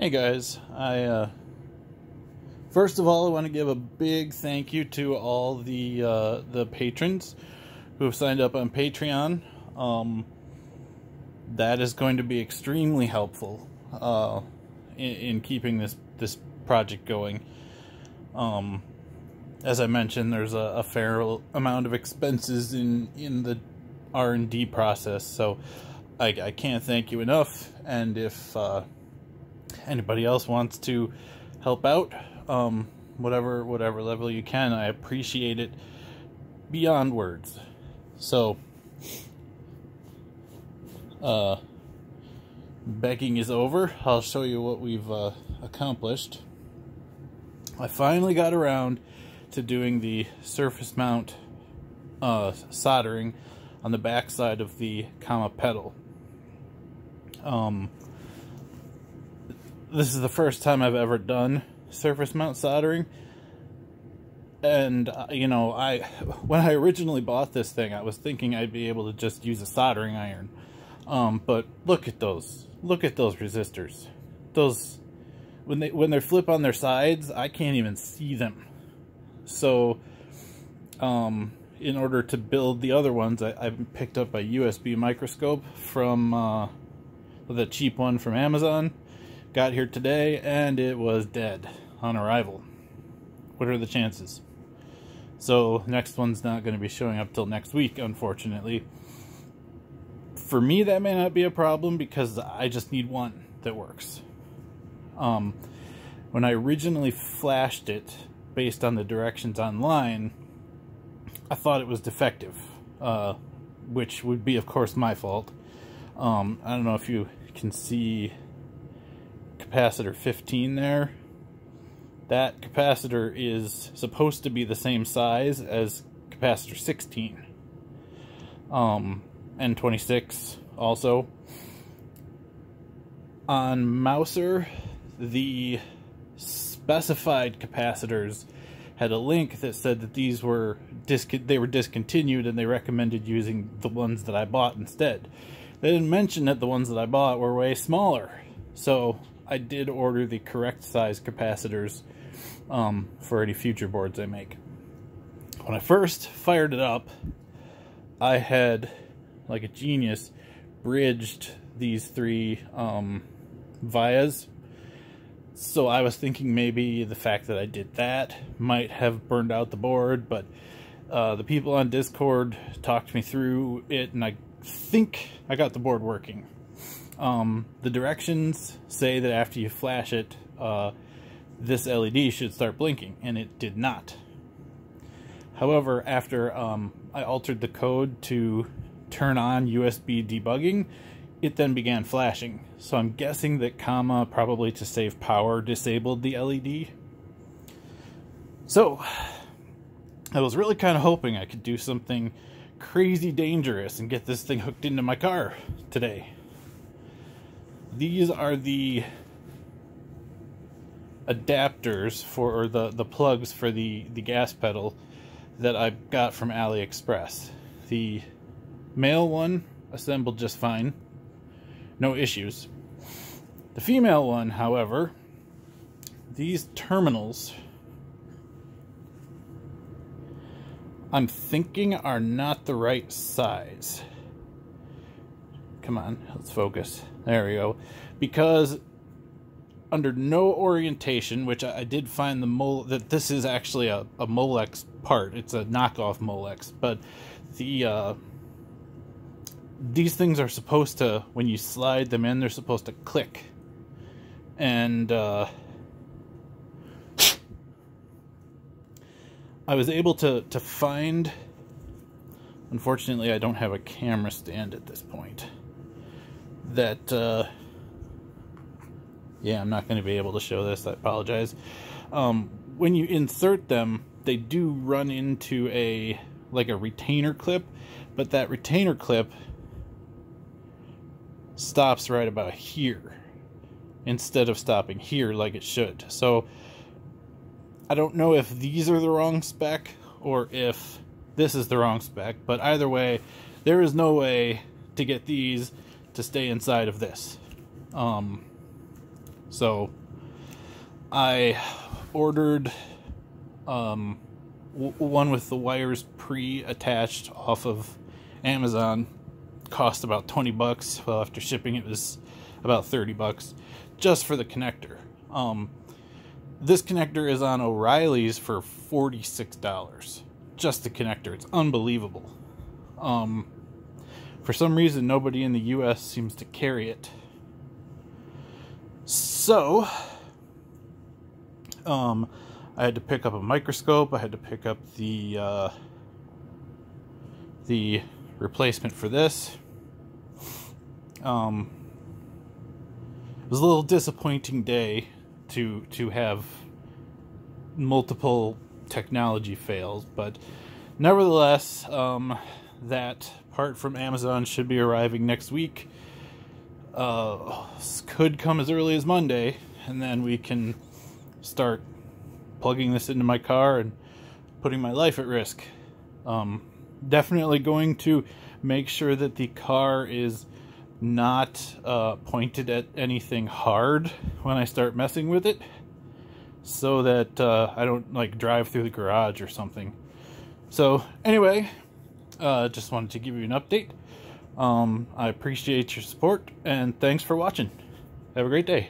Hey guys, I uh, first of all I want to give a big thank you to all the uh, the patrons who have signed up on Patreon. Um, that is going to be extremely helpful uh, in, in, keeping this this project going. Um, as I mentioned, there's a, a, fair amount of expenses in in the R and D process, so I, I can't thank you enough. And if uh, anybody else wants to help out, um, whatever whatever level you can, I appreciate it beyond words. So, uh, begging is over. I'll show you what we've uh, accomplished. I finally got around to doing the surface mount uh, soldering on the back side of the comma pedal. Um, this is the first time I've ever done surface mount soldering. And, uh, you know, I when I originally bought this thing, I was thinking I'd be able to just use a soldering iron. Um, but look at those. Look at those resistors. Those, when they when they flip on their sides, I can't even see them. So, um, in order to build the other ones, I, I picked up a USB microscope from uh, the cheap one from Amazon Got here today and it was dead on arrival. What are the chances? So next one's not going to be showing up till next week, unfortunately. For me, that may not be a problem because I just need one that works. Um, when I originally flashed it based on the directions online, I thought it was defective, uh, which would be, of course, my fault. Um, I don't know if you can see capacitor 15 there. That capacitor is supposed to be the same size as capacitor 16. Um, N26 also. On Mouser, the specified capacitors had a link that said that these were they were discontinued and they recommended using the ones that I bought instead. They didn't mention that the ones that I bought were way smaller. So I did order the correct size capacitors um, for any future boards I make. When I first fired it up, I had, like a genius, bridged these three um, vias. So I was thinking maybe the fact that I did that might have burned out the board, but uh, the people on Discord talked me through it, and I think I got the board working. Um, the directions say that after you flash it, uh, this LED should start blinking, and it did not. However, after um, I altered the code to turn on USB debugging, it then began flashing. So I'm guessing that Comma, probably to save power, disabled the LED. So, I was really kind of hoping I could do something crazy dangerous and get this thing hooked into my car today. These are the adapters for or the the plugs for the the gas pedal that I got from AliExpress. The male one assembled just fine. No issues. The female one, however, these terminals I'm thinking are not the right size. Come on, let's focus. There we go. Because under no orientation, which I, did find the Mole that this is actually a, a Molex part. It's a knockoff Molex, but the uh, these things are supposed to when you slide them in, they're supposed to click, and uh, I was able to to find. Unfortunately, I don't have a camera stand at this point that, uh, yeah, I'm not going to be able to show this. I apologize. Um, when you insert them, they do run into a, like a retainer clip, but that retainer clip stops right about here instead of stopping here like it should. So I don't know if these are the wrong spec or if this is the wrong spec, but either way, there is no way to get these to stay inside of this. Um, So I ordered um, one with the wires pre-attached off of Amazon. Cost about 20 bucks. Well, after shipping it was about 30 bucks just for the connector. Um, this connector is on O'Reilly's for $46. Just the connector. It's unbelievable. Um, for some reason, nobody in the US seems to carry it. So, um, I had to pick up a microscope. I had to pick up the uh, the replacement for this. Um, it was a little disappointing day to to have multiple technology fails, but nevertheless, um, that part from Amazon should be arriving next week. Uh, could come as early as Monday, and then we can start plugging this into my car and putting my life at risk. Um, definitely going to make sure that the car is not uh, pointed at anything hard when I start messing with it so that uh, I don't like drive through the garage or something. So anyway, uh, just wanted to give you an update. Um, I appreciate your support and thanks for watching. Have a great day.